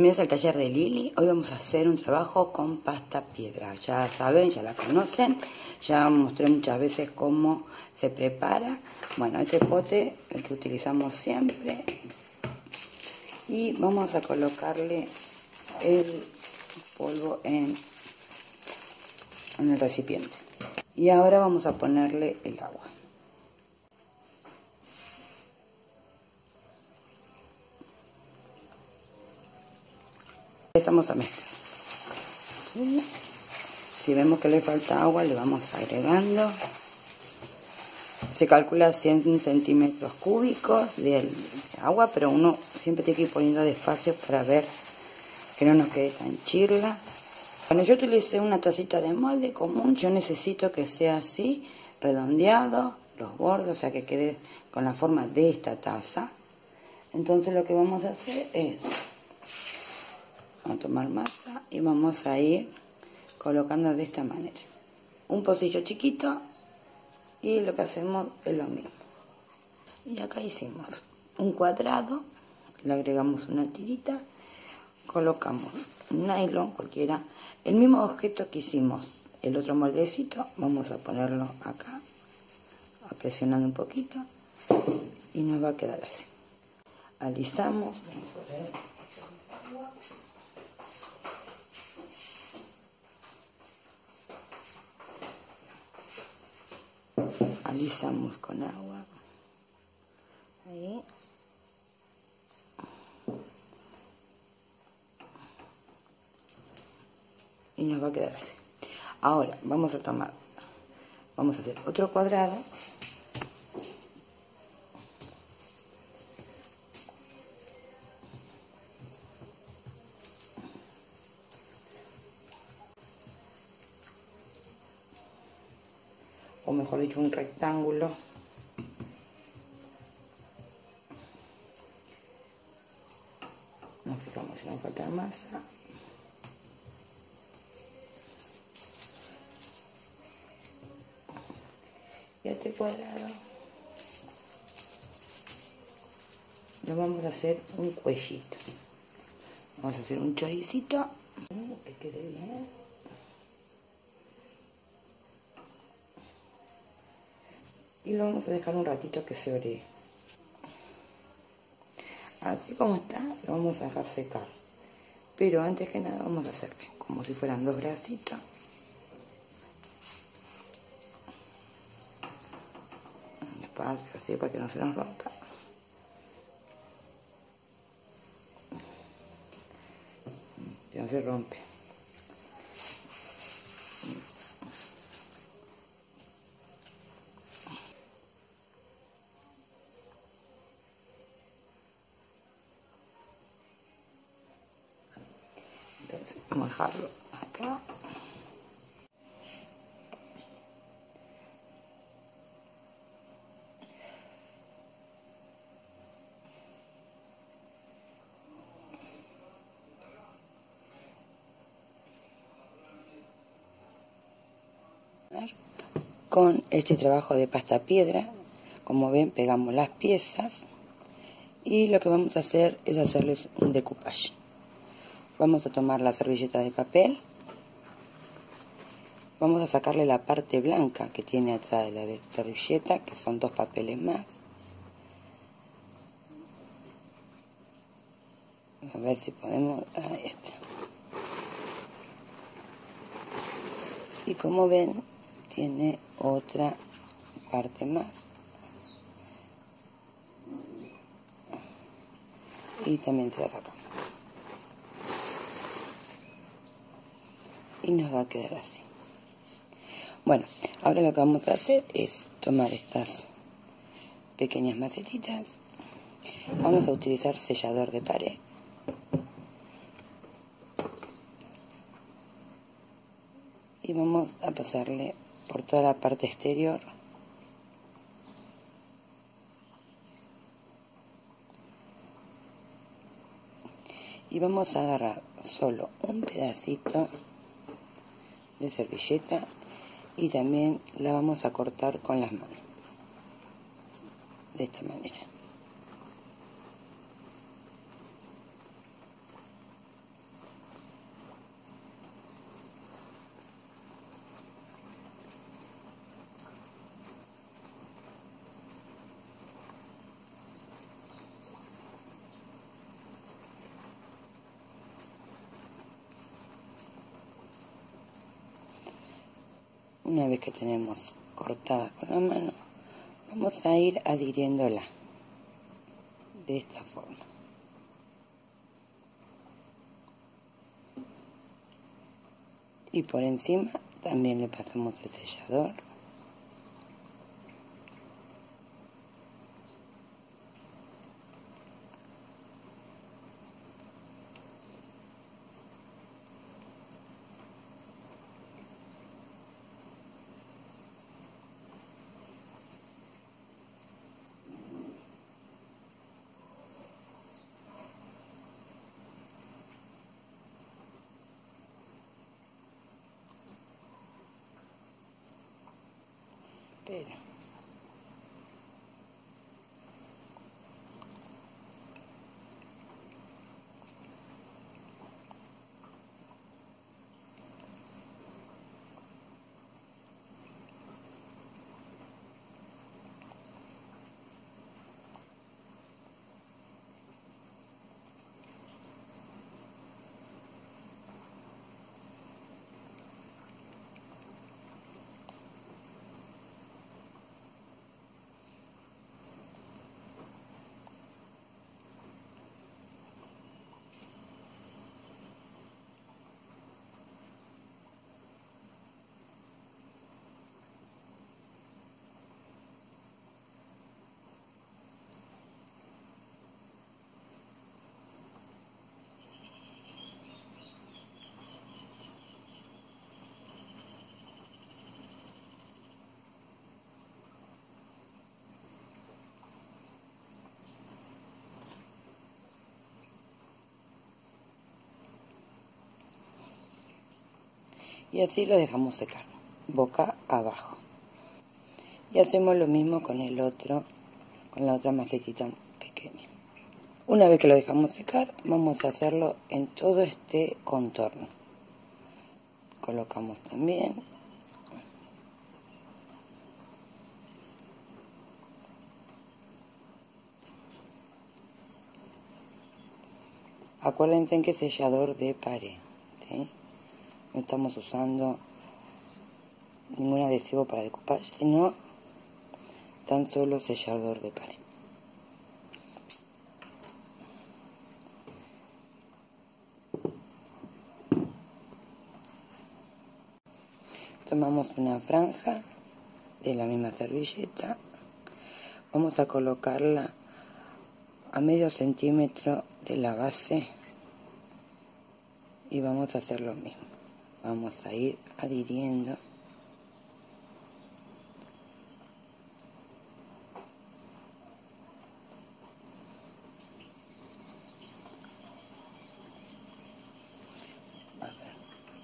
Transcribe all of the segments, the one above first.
vez el taller de Lili. Hoy vamos a hacer un trabajo con pasta piedra. Ya saben, ya la conocen, ya mostré muchas veces cómo se prepara. Bueno, este pote, el que utilizamos siempre. Y vamos a colocarle el polvo en, en el recipiente. Y ahora vamos a ponerle el agua. Empezamos a mezclar. Si vemos que le falta agua, le vamos agregando. Se calcula 100 centímetros cúbicos de agua, pero uno siempre tiene que ir poniendo despacio para ver que no nos quede tan chirla. Bueno, yo utilicé una tacita de molde común, yo necesito que sea así, redondeado, los bordes, o sea que quede con la forma de esta taza. Entonces lo que vamos a hacer es Vamos a tomar masa y vamos a ir colocando de esta manera. Un pocillo chiquito y lo que hacemos es lo mismo. Y acá hicimos un cuadrado, le agregamos una tirita, colocamos un nylon cualquiera, el mismo objeto que hicimos el otro moldecito, vamos a ponerlo acá, presionando un poquito y nos va a quedar así. Alisamos, vamos a ver. Alisamos con agua. Ahí. Y nos va a quedar así. Ahora vamos a tomar, vamos a hacer otro cuadrado. O mejor dicho un rectángulo. Nos fijamos si nos falta masa. Y este cuadrado lo vamos a hacer un cuellito. Vamos a hacer un choricito. Que quede bien y lo vamos a dejar un ratito que se ore. Así como está, lo vamos a dejar secar. Pero antes que nada vamos a hacerle como si fueran dos bracitos. Despacio, así para que no se nos rompa. Ya se rompe. vamos a dejarlo acá con este trabajo de pasta piedra como ven pegamos las piezas y lo que vamos a hacer es hacerles un decoupage Vamos a tomar la servilleta de papel. Vamos a sacarle la parte blanca que tiene atrás de la servilleta, que son dos papeles más. A ver si podemos... Ahí está. Y como ven, tiene otra parte más. Y también se la sacamos. y nos va a quedar así. Bueno, ahora lo que vamos a hacer es tomar estas pequeñas macetitas. Vamos a utilizar sellador de pared. Y vamos a pasarle por toda la parte exterior. Y vamos a agarrar solo un pedacito de servilleta y también la vamos a cortar con las manos de esta manera una vez que tenemos cortada con la mano, vamos a ir adhiriéndola de esta forma. Y por encima también le pasamos el sellador. Pero y así lo dejamos secar, boca abajo. Y hacemos lo mismo con el otro, con la otra macetita pequeña. Una vez que lo dejamos secar, vamos a hacerlo en todo este contorno. Colocamos también Acuérdense en que sellador de pared. No estamos usando ningún adhesivo para decoupage, sino tan solo sellador de pared. Tomamos una franja de la misma servilleta. Vamos a colocarla a medio centímetro de la base y vamos a hacer lo mismo vamos a ir adhiriendo.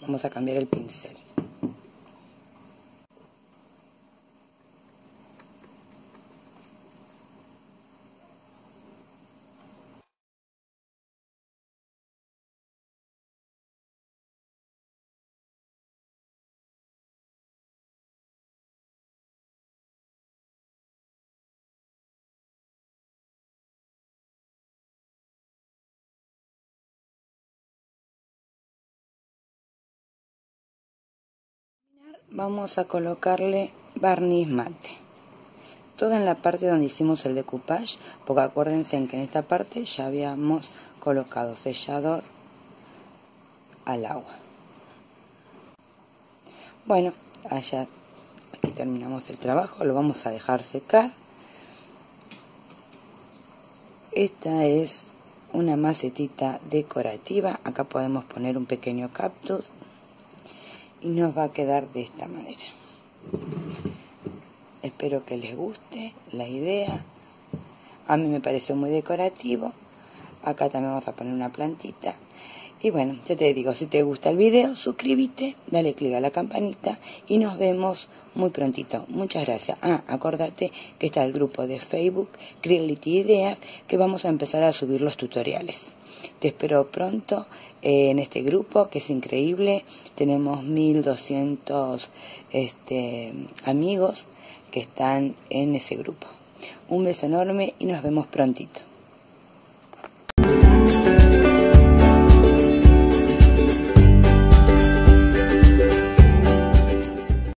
Vamos a cambiar el pincel vamos a colocarle barniz mate. Toda en la parte donde hicimos el decoupage, porque acuérdense en que en esta parte ya habíamos colocado sellador al agua. Bueno, allá aquí terminamos el trabajo, lo vamos a dejar secar. Esta es una macetita decorativa, acá podemos poner un pequeño cactus y nos va a quedar de esta manera. Espero que les guste la idea. A mí me pareció muy decorativo. Acá también vamos a poner una plantita. Y bueno, ya te digo, si te gusta el video, suscríbete, dale click a la campanita y nos vemos muy prontito. Muchas gracias. Ah, acordate que está el grupo de Facebook Creality Ideas que vamos a empezar a subir los tutoriales. Te espero pronto en este grupo que es increíble. Tenemos 1200 este, amigos que están en ese grupo. Un beso enorme y nos vemos prontito.